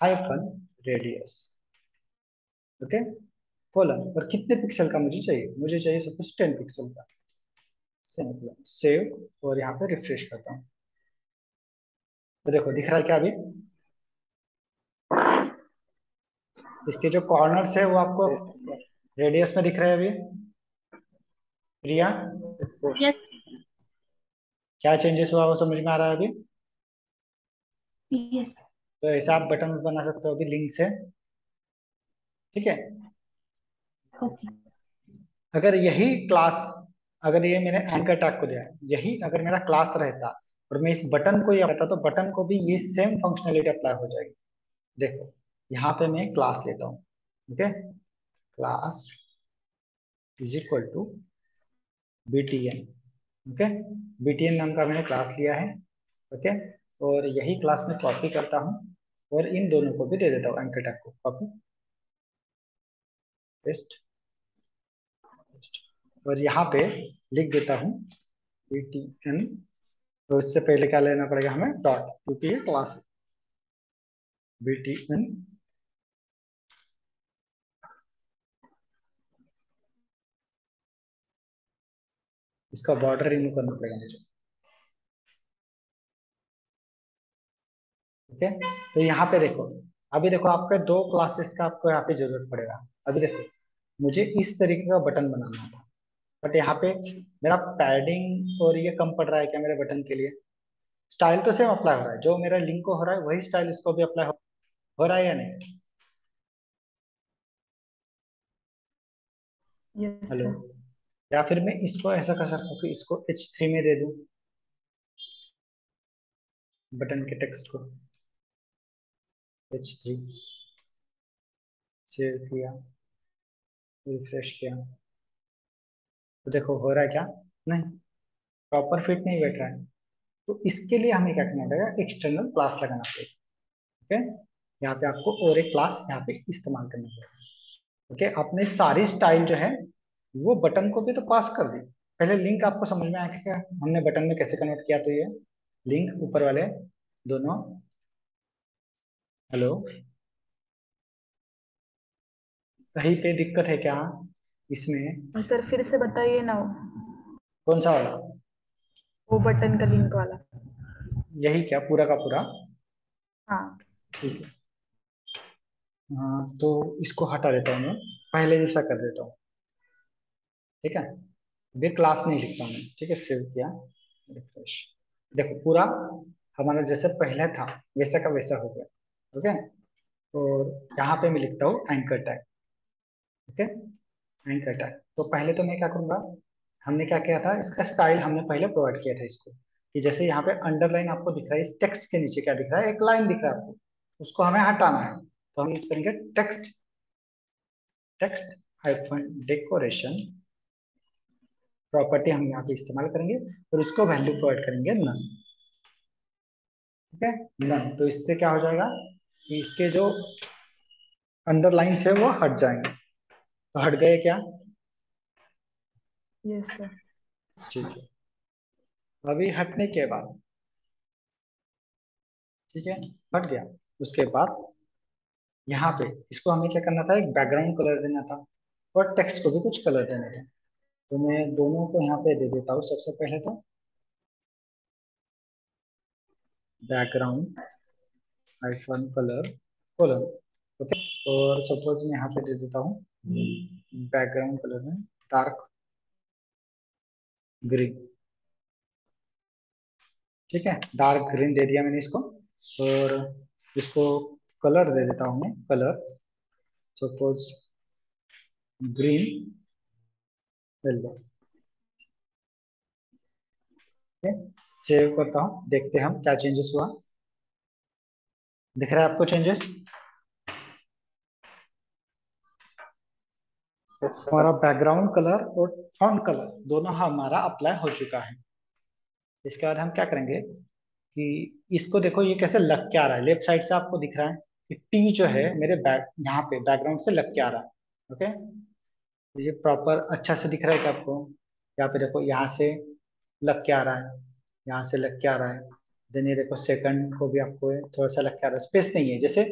hyphen radius okay colon और कितने पिक्सल का मुझे चाहिए? मुझे चाहिए सपोज़ टेन पिक्सल का। सेव और यहाँ पे रिफ्रेश करता हूँ। तो देखो दिख रहा है क्या अभी? इसके जो कॉर्नर्स है वो आपको रेडियस में दिख रहे हैं अभी? प्रिया यस क्या चेंजेस हुआ वो समझ में आ रहा है अभी? यस तो ऐसा आप बटन बना सकते हो अभी लिंक से ठीक है? ओके अगर यही क्लास अगर ये मैंने एंकर टैग को दिया यही अगर मेरा क्लास रहता और मैं इस बटन को ये करता तो बटन को भी ये सेम फंक्शनलिटी अप्लाई हो जाएगी। देखो यहाँ पे मैं क्लास लेता हूँ। Okay class is equal to B T N okay B T N नाम का मैंने क्लास लिया है। ओके और यही क्लास में कॉपी करता हूँ और इन दोनों को भी दे देता हूँ एंकर को कॉपी पेस्ट और यहाँ पे लिख देता हूँ बी टी एन तो इससे पहले क्या लेना पड़ेगा हमें? डॉट क्योंकि ये क्लास है। बी टी एन इसका बॉर्डर रिमूव करना पड़ेगा मुझे। ओके? तो यहाँ पे देखो अभी देखो आपके दो क्लासेस का आपको यहाँ पे ज़रूरत पड़ेगा। अभी देखो मुझे इस तरीके का बटन बनाना था। बट यहाँ पे मेरा पैडिंग और ये कम पड़ रहा है क्या मेरे बटन के लिए? स्टाइल तो सेम अप्लाई हो रहा है। जो मेरा लिंक को हो रहा है वही स्टाइल इसको भी अप्लाई हो, हो रहा है या नहीं? हेलो सर या फिर मैं इसको ऐसा कर सकता हूँ कि इसको एच थ्री में दे दूँ। बटन के टेक्स्ट को। एच थ्री सेव किया। रिफ्रेश किया। तो देखो, हो रहा है क्या? नहीं। प्रॉपर फिट नहीं बैठ रहा है। तो इसके लिए हमें क्या करना पड़ेगा? एक्सटर्नल क्लास लगाना पड़ेगा। ओके यहाँ पे आपको और एक क्लास यहाँ पे इस्तेमाल करना पड़ेगा। ओके आपने सारी स्टाइल जो है, वो बटन को भी तो पास कर दी। पहले लिंक आपको समझ में आया क्या? हमने बटन में कैसे कन्वर्ट किया तो ये? लिंक ऊपर वाले दोनों हेलो। कहीं पे दिक्कत है क्या इसमें? सर फिर से बताइए ना। कौन सा वाला? वो बटन का लिंक वाला। यही क्या पूरा का पूरा? हाँ। ठीक है। हाँ तो इसको हटा देता हूँ मैं। पहले जैसा कर देता हूँ। ठीक है? अभी क्लास नहीं लिखता मैं। ठीक है? सेव किया। रिफ्रेश देखो पूरा हमारा जैसे पहले था वैसा का वैसा हो गया। ओके? और यहाँ पे मैं लिखता हूँ anchor tag okay? Anchor tag तो पहले तो मैं क्या करूँगा, हमने क्या किया था, इसका स्टाइल हमने पहले प्रोवाइड किया था इसको, कि जैसे यहाँ पे अंडरलाइन आपको दिख रहा है, इस टेक्स्ट के नीचे क्या दिख रहा है, एक लाइन दिख रहा है आपको, उसको हमें हटाना है। तो हम यूज़ करेंगे text text hyphen decoration property हम यहाँ पे इस्तेमाल करेंगे, और उसको वैल्यू प्रोवाइड करेंगे नन ठीक है नन तो इससे क्या हो जाएगा इसके जो अंडरलाइन है वो हट जाएँगे। तो हट गए क्या? यस सर ठीक है। अभी हटने के बाद ठीक है हट गया। उसके बाद यहाँ पे इसको हमें क्या करना था? एक बैकग्राउंड कलर देना था और टेक्स्ट को भी कुछ कलर देना था। तो मैं दोनों को यहाँ पे दे देता हूँ सबसे पहले तो। Background hyphen colour column okay और सपोज़ मैं यहाँ पे दे देता हूँ। बैकग्राउंड कलर में डार्क ग्रीन ठीक है? डार्क ग्रीन दे दिया मैंने इसको। और इसको कलर दे देता हूँ मैं colour suppose green yellow save करता हूँ। देखते हैं हम क्या चेंजेस हुआ। दिख रहा है आपको चेंजेस हमारा बैकग्राउंड कलर और फॉन्ट कलर दोनों हमारा अप्लाई हो चुका है। इसके बाद हम क्या करेंगे कि इसको देखो, ये कैसे लग के आ रहा है। लेफ़्ट साइड से आपको दिख रहा है कि टी जो है मेरे बैक यहाँ पे बैकग्राउंड से लग के आ रहा है। ओके ये प्रॉपर अच्छा से दिख रहा है क्या आपको? यहाँ पे देखो, यहाँ से लग के आ रहा है, यहाँ से लग के आ रहा है। देन ये देखो सेकंड को भी आपको थोड़ा सा लग रहा है स्पेस नहीं है, जैसे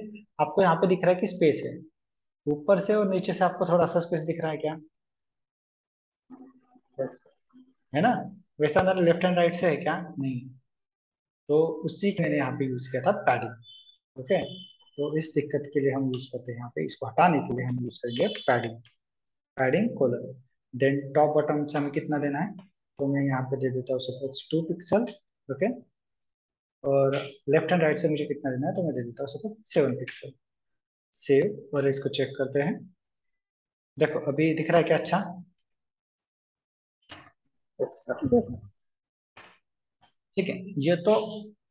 आपको यहाँ पे दिख रहा है कि स्पेस है। ऊपर से और नीचे से आपको थोड़ा सा स्पेस दिख रहा है क्या? है ना? वैसा मेरा लेफ़्ट हैंड राइट से है क्या? नहीं। तो उसी मैंने यहाँ पे यूज़ किया था पैडिंग ओके तो इस दिक्कत के लिए हम यूज़ करते हैं यहाँ पे। इसको हटाने के लिए हम यूज़ करेंगे padding padding colon then top button से हमें कितना देना है? तो मैं यहाँ पे दे देता हूँ सपोज़ टू पिक्सल ओके और लेफ़्ट हैंड राइट से मुझे कितना देना है तो मैं दे देता हूँ सपोज़ सेवन पिक्सल सेव और इसको चेक करते हैं. देखो, अभी दिख रहा है क्या अच्छा? ठीक है, ये तो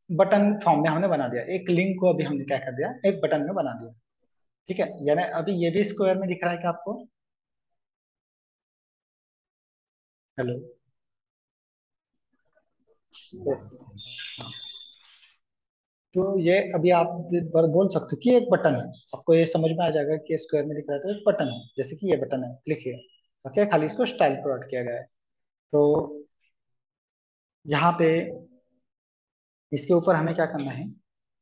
बटन फॉर्म में हमने बना दिया। एक लिंक को अभी हमने क्या कर दिया? एक बटन में बना दिया। ठीक है, यानी अभी ये भी स्क्वायर में दिख रहा है क्या आपको? हेलो तो ये अभी आप बोल सकते हो कि एक बटन है। आपको ये समझ में आ जाएगा कि स्क्वायर में दिख रहा है तो एक बटन है। जैसे कि ये बटन है है ओके खाली इसको स्टाइल प्रोवाइड किया गया है। तो यहाँ पे इसके ऊपर हमें क्या करना है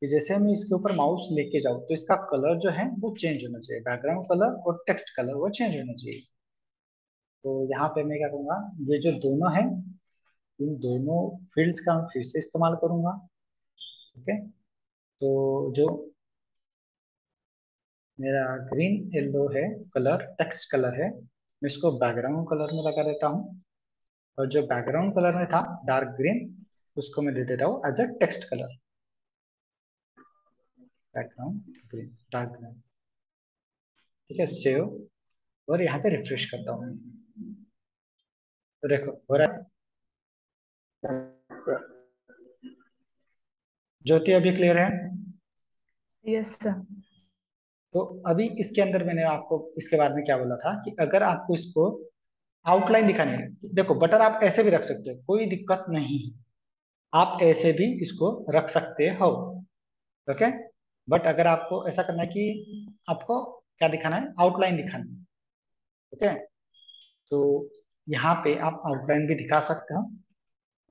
कि जैसे हम इसके ऊपर माउस लेके जाओ तो इसका कलर जो है वो चेंज होना चाहिए। बैकग्राउंड कलर और टेक्स्ट कलर वो चेंज होना चाहिए। तो यहाँ पे मैं क्या करूँगा, ये जो दोनों है, इन दोनों फील्ड्स का फिर से इस्तेमाल करूँगा। ओके तो जो मेरा ग्रीन येलो है कलर टेक्स्ट कलर है, मैं इसको बैकग्राउंड कलर में लगा देता हूँ। और जो बैकग्राउंड कलर में था डार्क ग्रीन उसको मैं दे देता हूँ as a text colour background green dark green ठीक है सेव और यहाँ पे रिफ्रेश करता हूँ। तो देखो, हो रहा है? ज्योति अभी क्लियर है? यस सर तो अभी इसके अंदर मैंने आपको इसके बारे में क्या बोला था कि अगर आपको इसको आउटलाइन दिखानी है देखो बटर आप ऐसे भी रख सकते हो कोई दिक्कत नहीं है। आप ऐसे भी इसको रख सकते हो ओके okay? बट अगर आपको ऐसा करना है कि आपको क्या दिखाना है? आउटलाइन दिखाना है ओके okay? तो यहाँ पे आप आउटलाइन भी दिखा सकते हो।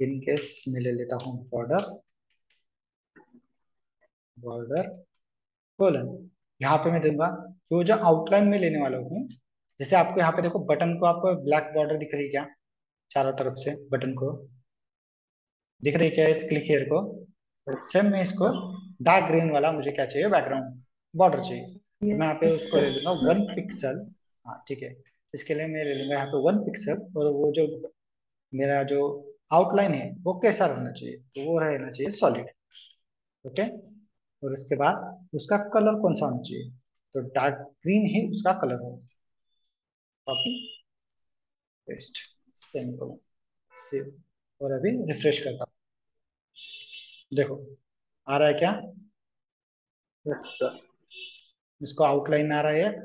इनकेस मैं ले लेता हूँ बॉर्डर बॉर्डर कोलन यहाँ पे मैं दूँगा कि वो जो आउटलाइन में लेने वाला हूँ जैसे आपको यहाँ पे देखो बटन को आपको ब्लैक बॉर्डर दिख रही है क्या? चारों तरफ़ से बटन को। दिख रही क्या इस क्लिक हेयर को? सेम में इसको डार्क ग्रीन वाला मुझे क्या चाहिए? बैकग्राउंड बॉर्डर चाहिए। तो मैं यहाँ पे उसको ले लूँगा वन पिक्सल हाँ ठीक है। इसके लिए मैं ले लूँगा यहाँ पे वन पिक्सल और वो जो मेरा जो आउटलाइन है वो कैसा रहना चाहिए? तो वो रहना चाहिए सॉलिड ओके और उसके बाद उसका कलर कौन सा होना चाहिए? तो डार्क ग्रीन ही उसका कलर होगा कॉपी पेस्ट कलर सेव और अभी रिफ्रेश करता हूँ। देखो, आ रहा है क्या? इसको आउटलाइन आ रहा है एक।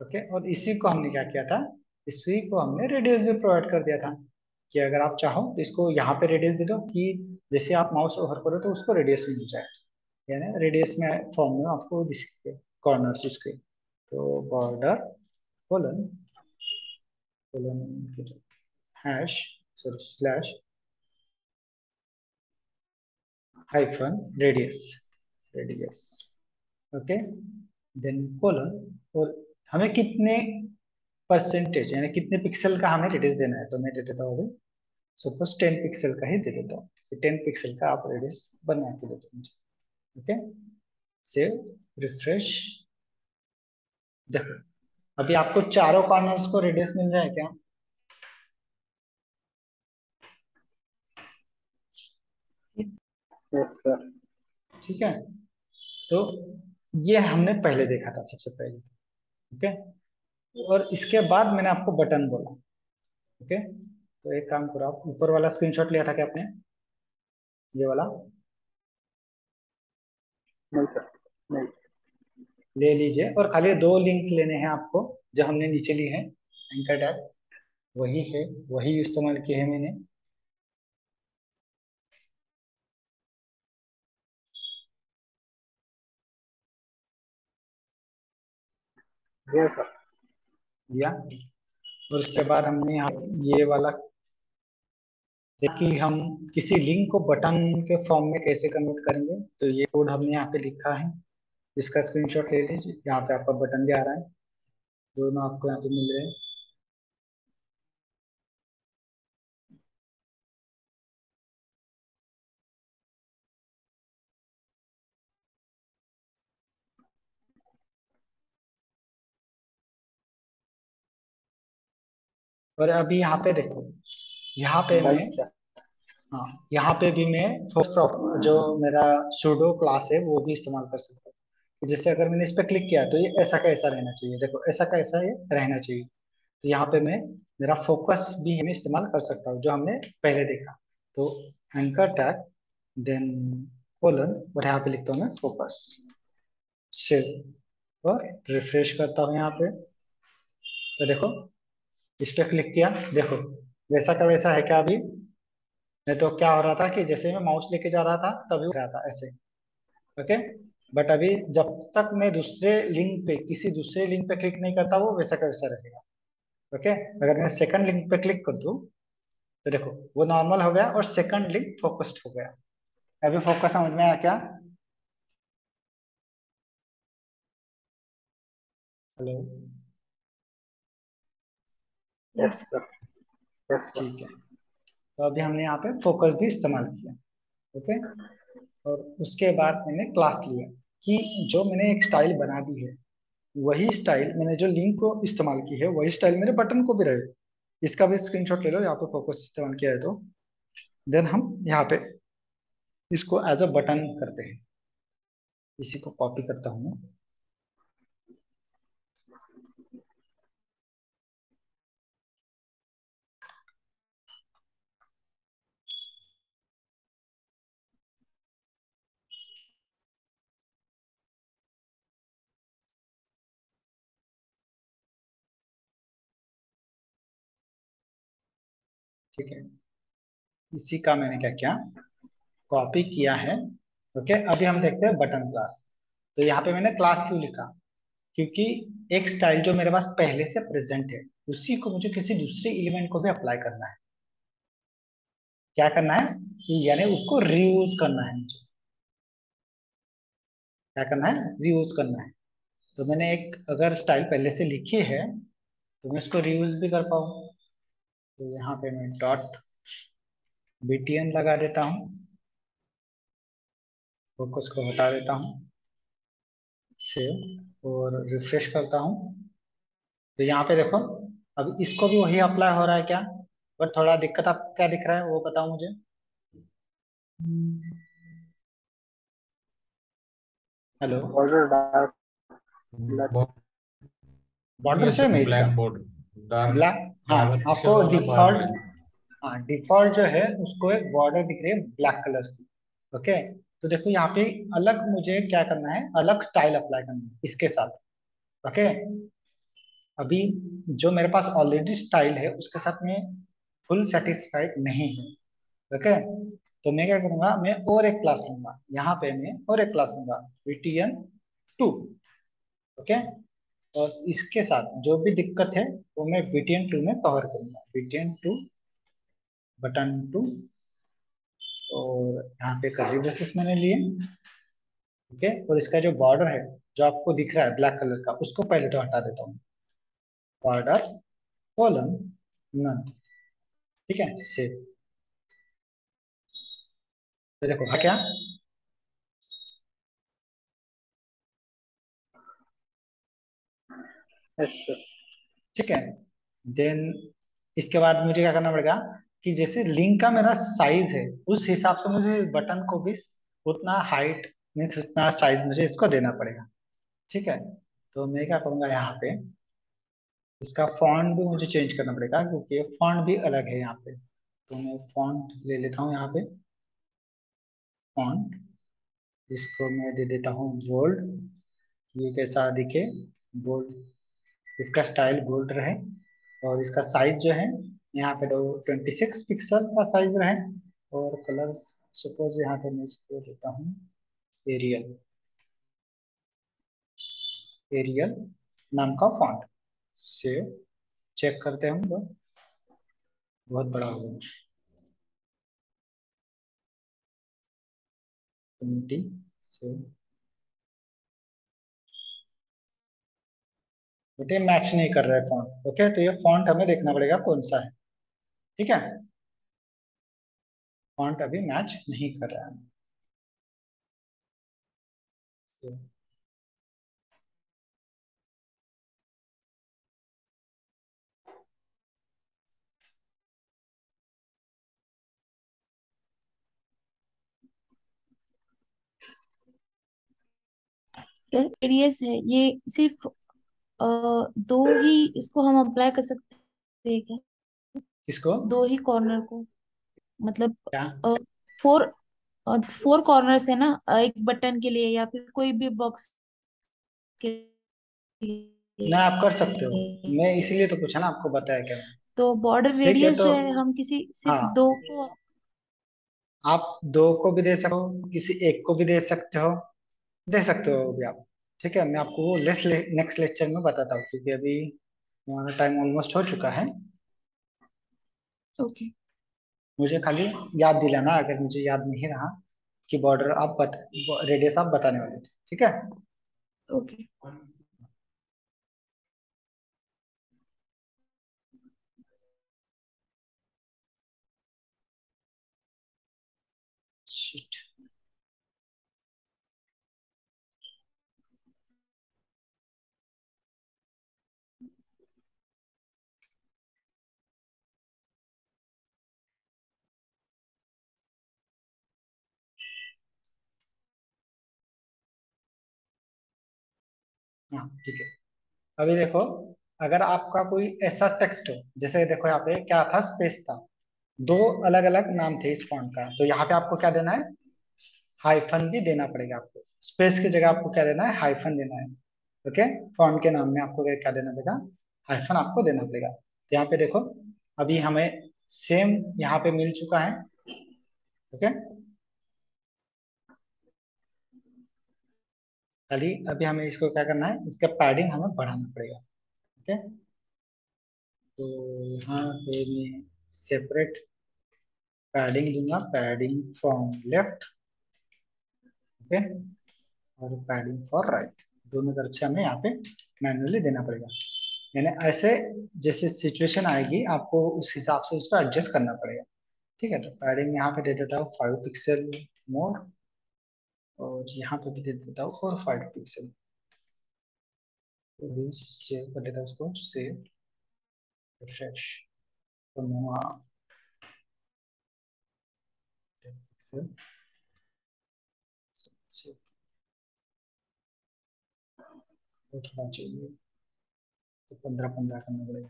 ओके और इसी को हमने क्या किया था? इसी को हमने रेडियस भी प्रोवाइड कर दिया था कि अगर आप चाहो तो इसको यहाँ पे रेडियस दे दो कि जैसे आप माउस ओवर करो तो उसको रेडियस मिल जाए। यानी रेडियस में फॉर्म में आपको दिखे कॉर्नर उसके तो border colon colon hash sorry slash hyphen radius radius okay then colon और हमें कितने परसेंटेज यानी कितने पिक्सल का हमें रेडियस देना है? तो मैं दे देता हूँ सपोज़ टेन पिक्सल का ही दे देता हूँ। टेन पिक्सल का आप रेडियस बना के दे दो मुझे। ओके सेव रिफ्रेश देखो अभी आपको चारों कॉर्नर्स को रेडियस मिल जाए क्या? यस सर ठीक है? तो ये हमने पहले देखा था सबसे पहले। ओके और इसके बाद मैंने आपको बटन बोला। ओके तो एक काम करो आप ऊपर वाला स्क्रीनशॉट लिया था क्या आपने? ये वाला? नहीं सर नहीं। ले लीजिए। और खाली दो लिंक लेने हैं आपको जो हमने नीचे ली है एंकर टैग वही है वही इस्तेमाल किए हैं मैंने। सर दिया और उसके बाद हमने यहाँ ये वाला कि हम किसी लिंक को बटन के फॉर्म में कैसे कन्वर्ट करेंगे तो ये कोड हमने यहाँ पे लिखा है। इसका स्क्रीनशॉट ले लीजिए, यहाँ पे आपका बटन भी आ रहा है। दोनों आपको यहाँ पे मिल रहे हैं। और अभी यहाँ पे देखो यहाँ पे मैं हाँ यहाँ पे भी मैं जो मेरा शूडो क्लास है वो भी इस्तेमाल कर सकता हूँ। जैसे अगर मैंने इस पर क्लिक किया तो ये ऐसा का ऐसा रहना चाहिए। देखो ऐसा का ऐसा ये रहना चाहिए। तो यहाँ पे मैं मेरा फोकस भी मैं इस्तेमाल कर सकता हूँ जो हमने पहले देखा। तो एंकर टैग देन कोलन और यहाँ पे लिखता हूँ मैं फोकस सेव और रिफ्रेश करता हूँ यहाँ पे। तो देखो इस पर क्लिक किया देखो। वैसा का वैसा है क्या अभी? नहीं तो क्या हो रहा था कि जैसे मैं माउस लेके जा रहा था, तभी हो रहा था, ऐसे। ओके बट अभी जब तक मैं दूसरे लिंक पे, किसी दूसरे लिंक पे क्लिक नहीं करता, वो वैसा का वैसा रहेगा। ओके अगर मैं सेकंड लिंक पे क्लिक कर दूँ तो देखो, वो नॉर्मल हो गया और सेकंड लिंक फोकस्ड हो गया। अभी फोकस समझ में आया क्या? हेलो यस सर ठीक है। तो अभी हमने यहाँ पे फोकस भी इस्तेमाल किया ओके और उसके बाद मैंने क्लास लिया कि जो मैंने एक स्टाइल बना दी है, वही स्टाइल मैंने जो लिंक को इस्तेमाल की है, वही स्टाइल मेरे बटन को भी रहे। इसका भी स्क्रीनशॉट ले लो, यहाँ पे फोकस इस्तेमाल किया है तो। देन हम यहाँ पे इसको एज अ बटन करते हैं। इसी को कॉपी करता हूँ मैं। ठीक है। इसी का मैंने क्या किया? कॉपी किया है। ओके अभी हम देखते हैं बटन क्लास तो यहाँ पे मैंने क्लास क्यों लिखा? क्योंकि एक स्टाइल जो मेरे पास पहले से प्रेजेंट है, उसी को मुझे किसी दूसरे एलिमेंट को भी अप्लाई करना है। क्या करना है? यानी उसको रीयूज करना है मुझे। क्या करना है? रीयूज करना है। तो मैंने एक अगर स्टाइल पहले से लिखी है तो मैं इसको रीयूज भी कर पाऊँ। तो यहाँ पे मैं डॉट बीटीएन लगा देता हूँ। फोकस को हटा देता हूँ। सेव और रिफ्रेश करता हूँ। तो यहाँ पे देखो अब इसको भी वही अप्लाई हो रहा है क्या? बट थोड़ा दिक्कत आप क्या दिख रहा है वो बताओ मुझे। हेलो। बॉर्डर बॉर्डर सेम है इसका। ब्लैक हाँ आपको डिफ़ॉल्ट हाँ। डिफ़ॉल्ट जो है उसको एक बॉर्डर दिख रही है ब्लैक कलर की ओके तो देखो यहाँ पे अलग मुझे क्या करना है अलग स्टाइल अप्लाई करना है इसके साथ ओके अभी जो मेरे पास ऑलरेडी स्टाइल है उसके साथ में फुल सेटिस्फाइड नहीं है ओके तो मैं क्या करूँगा मैं और एक क्लास लूँगा यहाँ पे मैं और एक क्लास लूँगा टू ओके और इसके साथ जो भी दिक्कत है, वो मैं बीटीएन टू में कवर करूँगा। बीटीएन टू बटन टू और यहाँ पे कर्ली मैंने लिए ओके और इसका जो बॉर्डर है, जो आपको दिख रहा है ब्लैक कलर का, उसको पहले तो हटा देता हूँ। बॉर्डर कॉलम नन ठीक है? सेव तो देखो हाँ क्या ठीक है। देन इसके बाद मुझे क्या करना पड़ेगा कि जैसे लिंक का मेरा साइज़ है, उस हिसाब से मुझे बटन को भी उतना हाइट मीन्स उतना साइज़ मुझे इसको देना पड़ेगा। ठीक है? तो मैं क्या करूँगा यहाँ पे, इसका फॉन्ट भी मुझे चेंज करना पड़ेगा क्योंकि फॉन्ट भी अलग है यहाँ पे। तो मैं फॉन्ट ले लेता हूँ यहाँ पे। फॉन्ट इसको मैं दे देता हूँ बोल्ड ये कैसा दिखे? बोल्ड इसका स्टाइल बोल्ड रहे और इसका साइज़ जो है, यहाँ पे तो 26 पिक्सल का साइज़ रहे और कलर सपोज़ यहाँ पे मैं इसको देता हूँ एरियल एरियल नाम का फॉन्ट सेव चेक करते हैं हम बहुत बड़ा हो गया ट्वेंटी सेव बेटे मैच नहीं कर रहा है फॉन्ट ओके तो ये फॉन्ट हमें देखना पड़ेगा कौन सा है, ठीक है? फॉन्ट अभी मैच नहीं कर रहा है। रेडियस है ये सिर्फ़ दो ही इसको हम अप्लाई कर सकते हैं क्या? किसको? दो ही कॉर्नर को। मतलब क्या? फोर फोर कॉर्नर्स है ना एक बटन के लिए या फिर कोई भी बॉक्स के लिए। ना आप कर सकते हो। मैं इसीलिए तो पूछा ना आपको बताया क्या? तो बॉर्डर रेडियस तो जो है हम किसी सिर्फ़ हाँ। दो को आप दो को भी दे सको किसी एक को भी दे सकते हो। दे सकते हो भी आप। ठीक है मैं आपको वो लेस नेक्स्ट लेक्चर में बताता हूँ क्योंकि अभी हमारा टाइम ऑलमोस्ट हो चुका है ओके okay. मुझे खाली याद दिलाना अगर मुझे याद नहीं रहा कि बॉर्डर आप बता रेडियस आप बताने वाले थे ठीक है ओके Shit. हाँ ठीक है। अभी देखो, अगर आपका कोई ऐसा टेक्स्ट हो, जैसे देखो यहाँ पे क्या था स्पेस था। दो अलग अलग नाम थे इस फॉन्ट का। तो यहाँ पे आपको क्या देना है? हाइफन भी देना पड़ेगा आपको। स्पेस की जगह आपको क्या देना है? हाइफन देना है। ओके फॉन्ट के नाम में आपको क्या देना पड़ेगा? हाइफन आपको देना पड़ेगा। तो यहाँ पे देखो, अभी हमें सेम यहाँ पे मिल चुका है। ओके खाली अभी हमें इसको क्या करना है, इसका पैडिंग हमें बढ़ाना पड़ेगा ओके तो यहाँ पे मैं सेपरेट पैडिंग दूँगा पैडिंग फ्रॉम लेफ़्ट ओके और पैडिंग फॉर राइट दोनों तरफ़ से हमें यहाँ पे मैनुअली देना पड़ेगा। यानी ऐसे जैसे सिचुएशन आएगी, आपको उस हिसाब से उसको एडजस्ट करना पड़ेगा, ठीक है? तो पैडिंग यहाँ पे दे देता हूँ फाइव पिक्सल मोर और यहाँ पे भी दे देता हूँ और फाइव पिक्सल सेव कर उसको सेव रिफ्रेश तो पिक्सल थोड़ा चाहिए। तो पंद्रह पंद्रह करना पड़ेगा।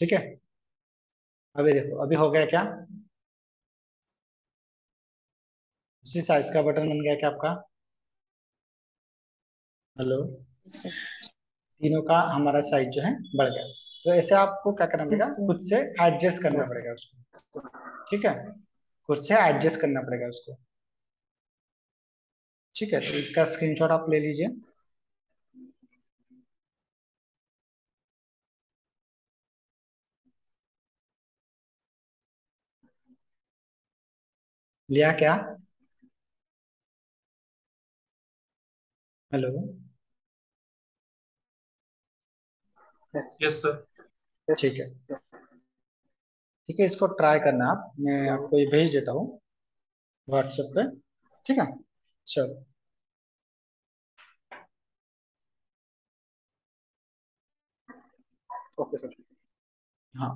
ठीक है। अभी देखो अभी हो गया क्या? उसी साइज़ का बटन बन गया क्या आपका? हेलो तीनों का हमारा साइज़ जो है बढ़ गया। तो ऐसे आपको क्या करना पड़ेगा? खुद से एडजस्ट करना पड़ेगा उसको। ठीक है? खुद से एडजस्ट करना पड़ेगा उसको। ठीक है? तो इसका स्क्रीनशॉट आप ले लीजिए। लिया क्या? हेलो यस सर ठीक है। ठीक है इसको ट्राई करना आप। मैं आपको ये भेज देता हूँ व्हाट्सएप पे। ठीक है? चलो ओके सर हाँ।